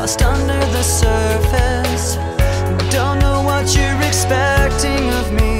lost under the surface. Don't know what you're expecting of me.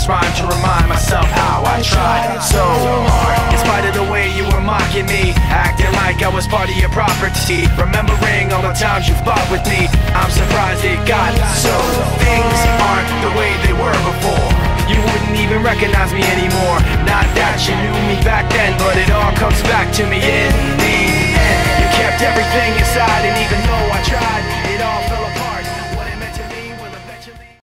this rhyme to remind myself how I tried so hard. In spite of the way you were mocking me Acting like I was part of your property. Remembering all the times you fought with me I'm surprised it got so. Things aren't the way they were before. You wouldn't even recognize me anymore. Not that you knew me back then But it all comes back to me in the end. You kept everything